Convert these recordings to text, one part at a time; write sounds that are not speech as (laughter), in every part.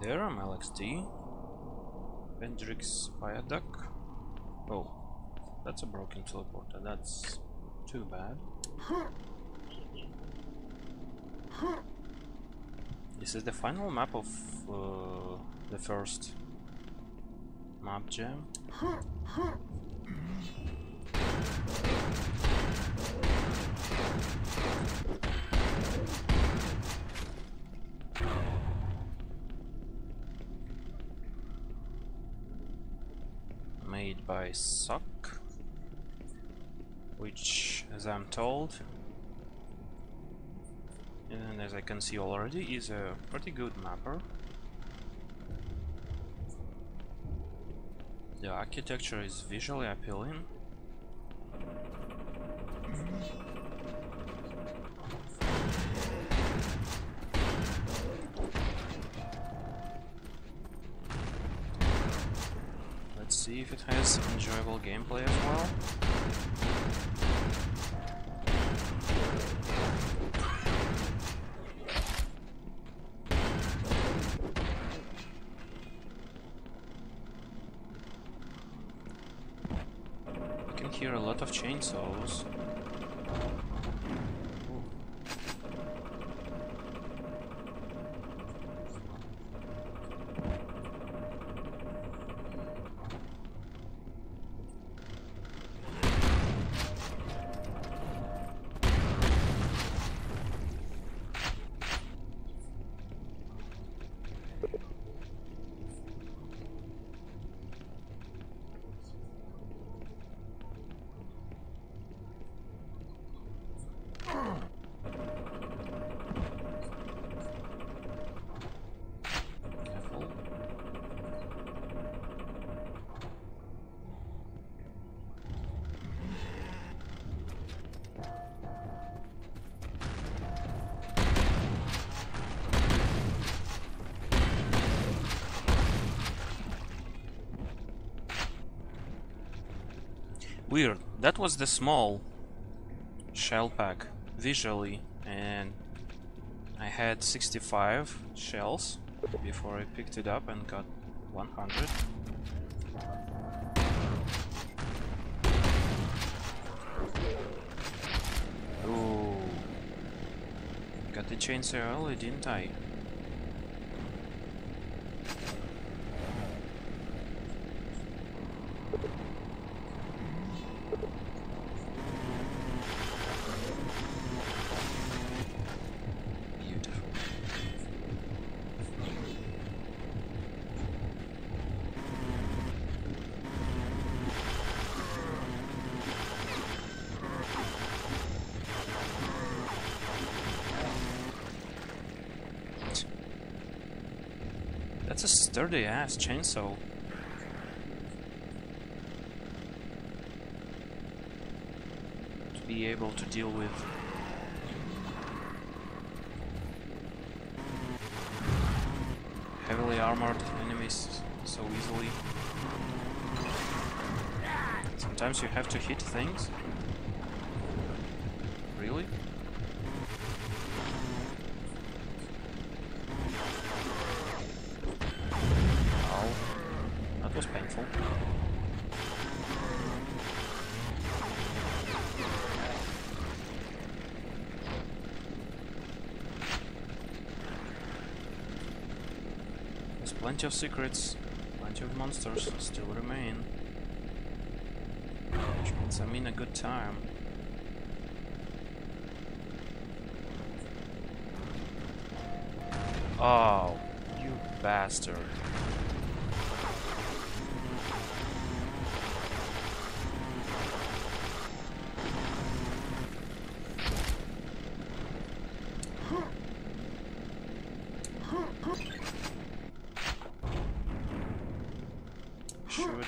there, I'm Alex D. Vendricks Viaduct. Oh, that's a broken teleporter, that's too bad. This is the final map of uh, the first map jam. Made by Sock, which, as I'm told, and as I can see already, is a pretty good mapper. The architecture is visually appealing. Gameplay as well. You can hear a lot of chainsaws. Weird. That was the small shell pack visually and I had 65 shells before I picked it up and got 100. Ooh. Got the chainsaw early, didn't I? Sturdy ass chainsaw. To be able to deal with heavily armored enemies so easily. Sometimes you have to hit things. Really? Ow. That was painful. There's plenty of secrets, plenty of monsters still remain. Which means I'm in a good time. Oh, you bastard.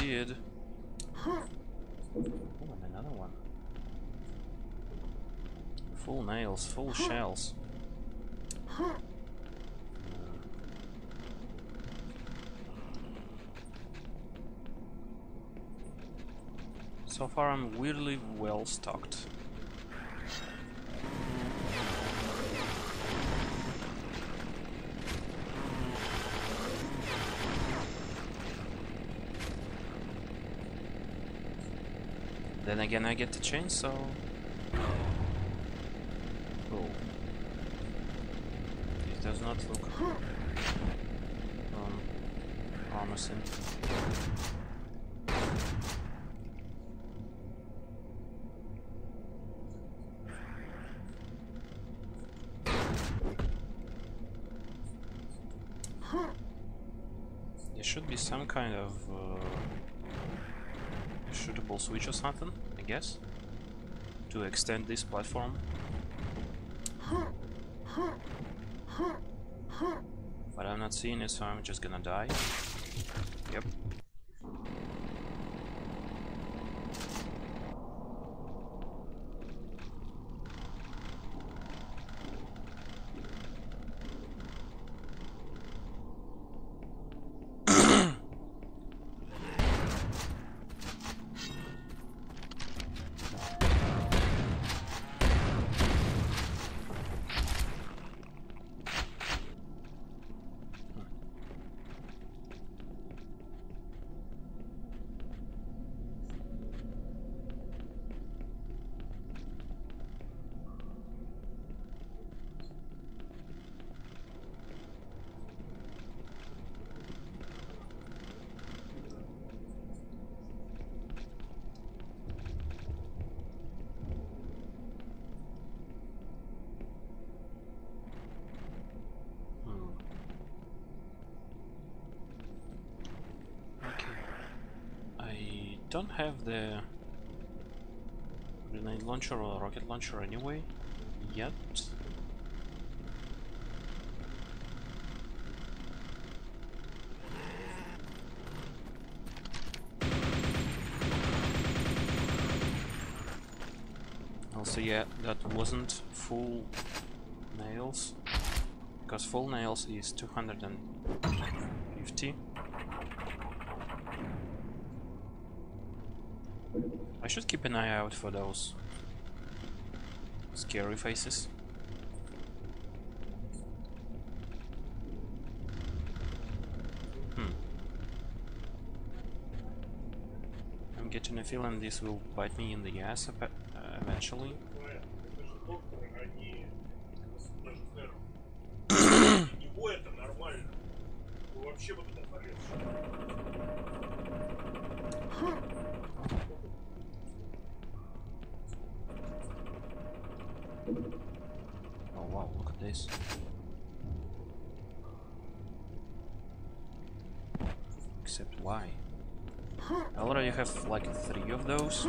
Did. Oh, and another one. Full nails, full shells. So far I'm weirdly well stocked. Again, I get the chainsaw. Cool. It does not look um, promising. There should be some kind of uh, shootable switch or something, I guess, to extend this platform. But I'm not seeing it, so I'm just gonna die. Yep. Hmm. Okay. I don't have the grenade launcher or rocket launcher anyway yet. Also, yeah, that wasn't full nails because full nails is 250. I should keep an eye out for those scary faces. Hmm. I'm getting a feeling this will bite me in the ass epe- uh, eventually. Его (coughs) это нормально. Вы вообще вот это полез. (coughs) Except why? I already have like three of those.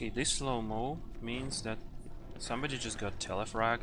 Okay, this slow-mo means that somebody just got telefragged.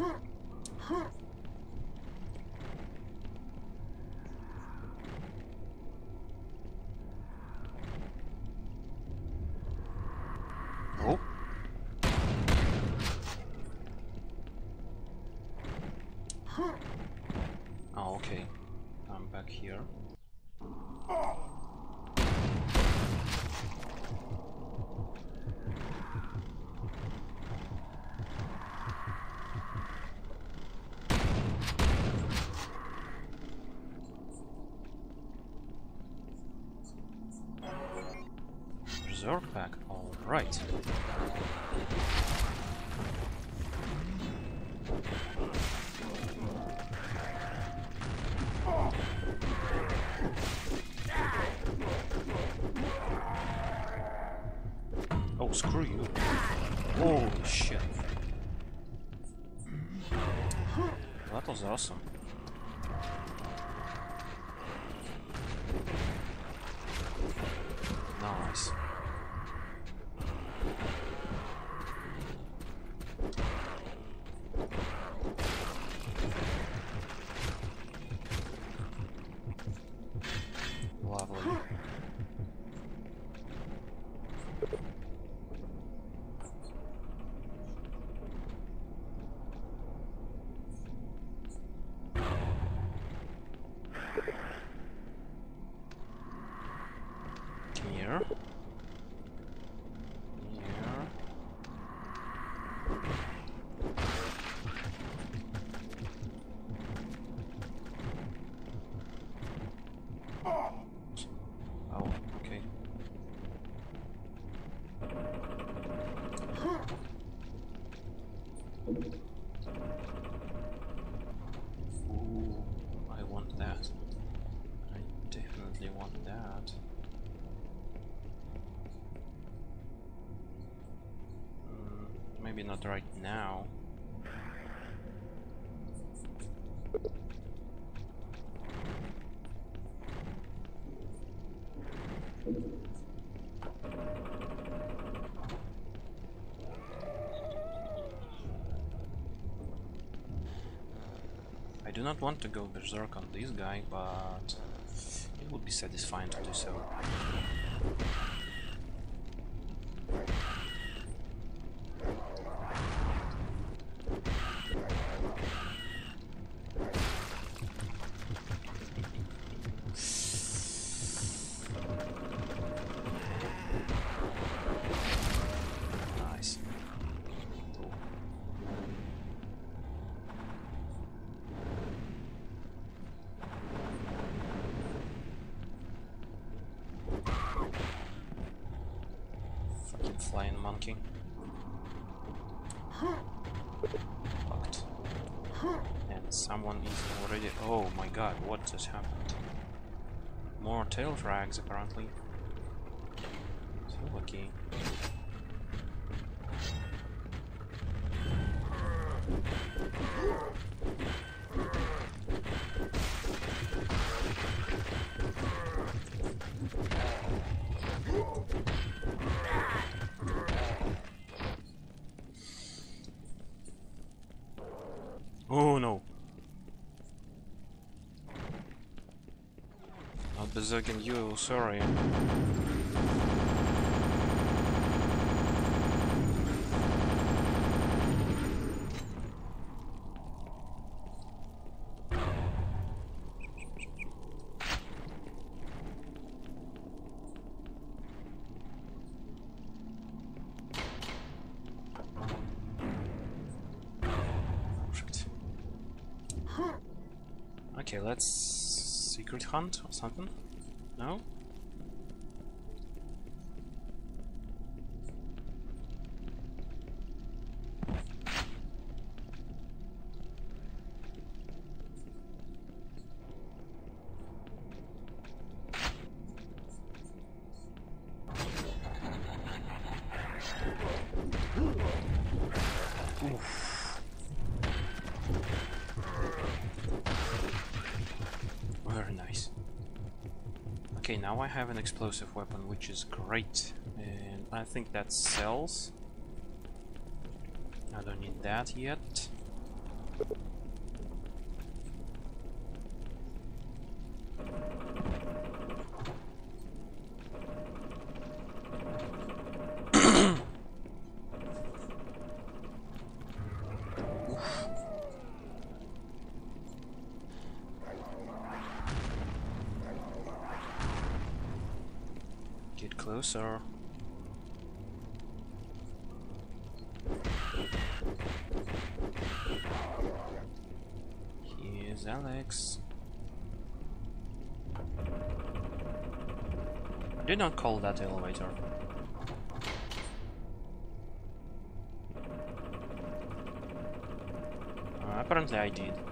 Oh. Oh, okay. I'm back here. Resort pack, alright. Oh, screw you. Holy shit. That was awesome. Nice. Lovely. Here. Here. Oh, okay. Ooh, I want that. I definitely want that. Mm, maybe not right now. I do not want to go berserk on this guy, but it would be satisfying to do so. Monkey. Fucked. And someone is already. Oh my god, what just happened? More telefrags apparently. So lucky. Not you, sorry. Okay, let's secret hunt or something. No? Okay, now I have an explosive weapon, which is great. And I think that sells. I don't need that yet. Closer. Here's Alex. Did not call that elevator. Uh, apparently I did.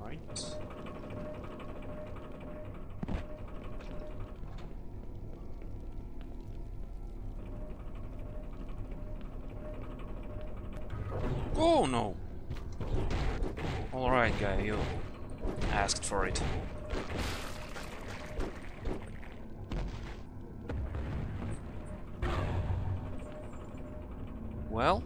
Right? Oh no! Alright guy, you asked for it. Well.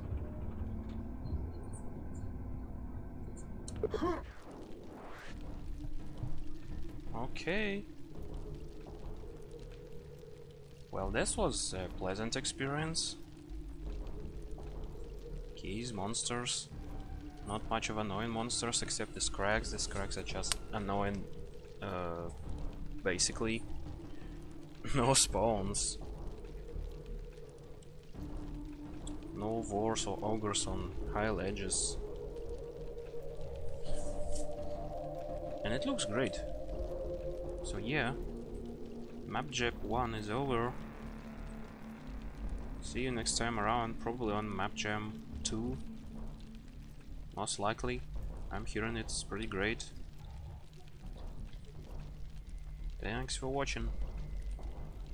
This was a pleasant experience. Keys, monsters. Not much of annoying monsters except the scrags. The scrags are just annoying, uh, basically. (laughs) no spawns. No vores or ogres on high ledges. And it looks great. So yeah, Map Jam 1 is over. See you next time around, probably on Map Jam 2. Most likely. I'm hearing it's pretty great. Thanks for watching.